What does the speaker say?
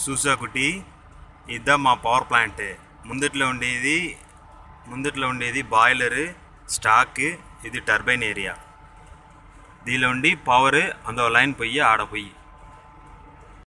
చూసాకుటి ఇద్దా మా power plant ముందట్లో ఉండేది ముందట్లో ఉండేది బాయిలరు స్టాక్ ఇది టర్బైన్ ఏరియా దీనిలో ఉండి పవర్ అందో లైన్ పోయి ఆడపోయి